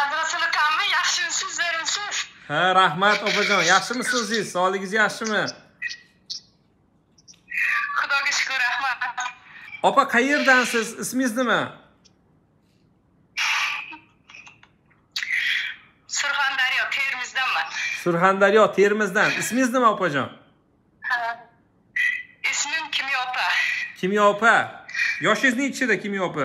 Abdurasul yaxshimisiz sizlarmisiz ha rahmat opajon. Yaxshimisiz o'zingiz sog'ligingiz yaxshimi? Xudoga shukur rahmat. Opa qayerdansiz ismingiz nima? Surxondaryo termizdanman surxondaryo termizdan. Ismingiz nima opajon? Ismim kimyo opa kimyo opa yoshingiz nechida kimyo opa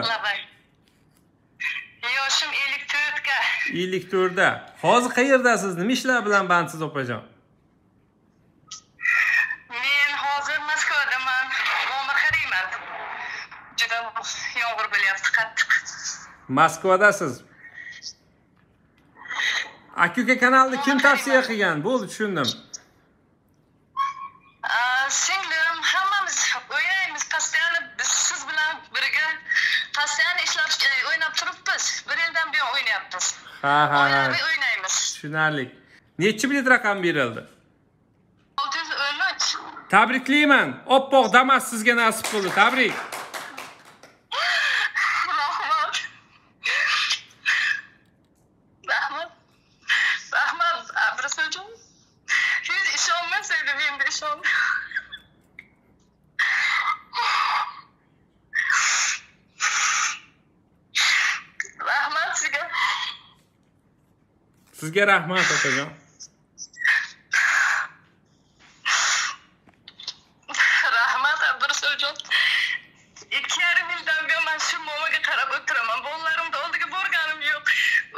ellik to'rtda hozir qayerdasiz? Nima ishlar bilan bandsiz opajon? Men hozir moskvadaman. Omir qariyman juda yomg'ir bo'lyapti qattiq. Moskvadasiz. Aka kanalni kim tavsiya qilgan? Bo'ldi tushundim. Singlim hammamiz o'ynaymiz. Постоянно biz siz bilan birga постоянно ishlab e, o'ynab turibmiz. Bir yildan buyon o'ynayapmiz ha ha ha. o'ynaymiz tushunarli. Nechi bilet raqam berildi? Olti yuz uch tabriklayman oppoq damas sizga nasib bo'ldi. Tabrik sizga rahmat opajon rahmat abdurasuljon ikki yarim yildan buyon man shu momaga qarab o'tiraman bolalarimni oldiga borganim yo'q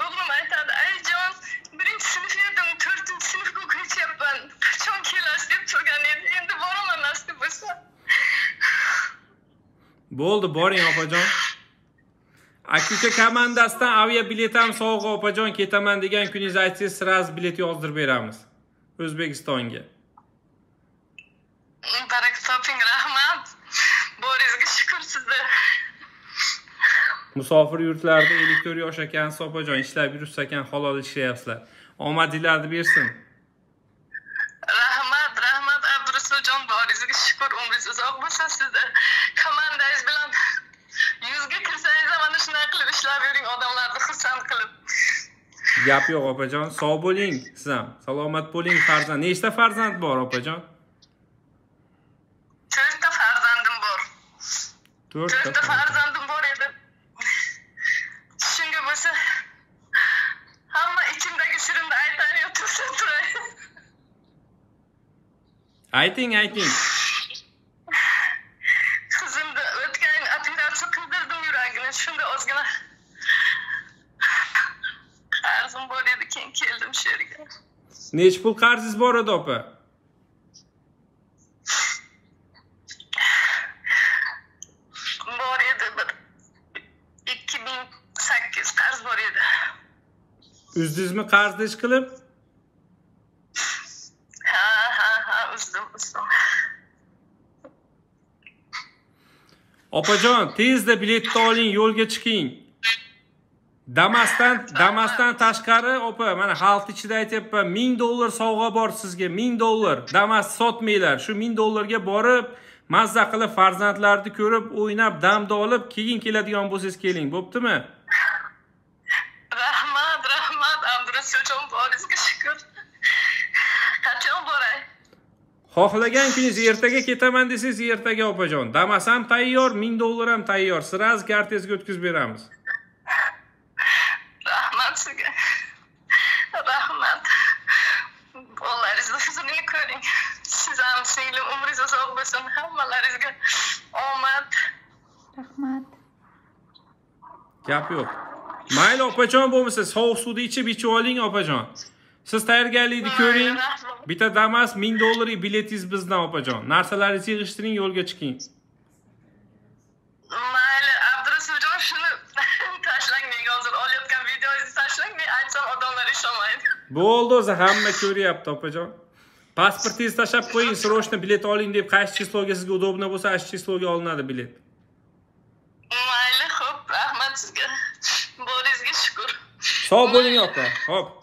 o'g'lim aytadi ayajon birinchi sinf edim to'rtinchi sinfga o'qiyapman qachon kelasiz deb turgan edi endi boraman nasib bo'lsa bo'ldi boring opajon aka uka komandasidan avia bilet ham sovg'a opajon ketaman degan kuningizni aytsangiz sразу bilet yozdirib beramiz. O'zbekistonga. Toping rahmat. Boringizga shukur sizni musofir yurtlarida ellik to'rt yosh ekansiz opajon. Ishlab yuribsiz ekan halol ishlayapsizlar. Omadinglarni bersin. Rahmat rahmat abdurasuljon. Boringizga shukur umringiz uzoq bo'lsin sizni odamlarni xursand qilib gap yo'q opajon sog' bo'ling siz ham salomat bo'ling farzand nechta farzand bor opajon to'rtta farzandim bor. To'rtta to'rtta farzand. farzandim bor edi shunga bo'lsa hamma ichimdagi shirinni aytani tursa turay ayting ayting qarzim bor edi keyin keldim shu yerga nechi pul qarzingiz bor edi opa bor edi bir ikki ming sakkiz qarz bor edi uzdingizmi qarzni ish qilib ha ha ha uzdim uzdim opajon tezda biletni oling yo'lga chiqing damasdan damasdan tashqari opa mana xalq ichida aytyapman ming dollar sovg'a bor sizga ming dollar. Damas sotmanglar. Shu ming dollarga borib mazza qilib farzandlarni ko'rib o'ynab damni olib keyin keladigan bo'lsangiz keling bo'ptimi? Rahmat rahmat abdurasuljon boringizga shukur qachon boray? Xohlagan kuningiz ertaga ketaman desangiz ertaga opajon. Damas ham tayyor ming dollar ham tayyor. Сразу kartangizga o'tkazib beramiz singlim umringiz uzoq bo'lsin hammalaringizga omad rahmat. Gap yo'q mayli opajon bo'lmasa sovuq suvni ichib ichib oling opajon. Siz tayyorgarlikni ko'ring. bitta damas ming dollarlik biletingiz bizdan opajon. Narsalaringizni yig'ishtiring yo'lga chiqing. Mayli abdurasuljon shuni tashlang menga hozir olayotgan videongizni tashlang men aytsam odamlar ishonmaydi. Bo'ldi o'zi hamma ko'ryapti opajon pasportingizni tashlab qo'ying. Срочно bilet oling deb qaysi chisloga sizga удобно bo'lsa ana shu chisloga olinadi bilet? Mayli xo'p. Rahmat sizga. Boringizga shukur sog' bo'ling opa. Ho'p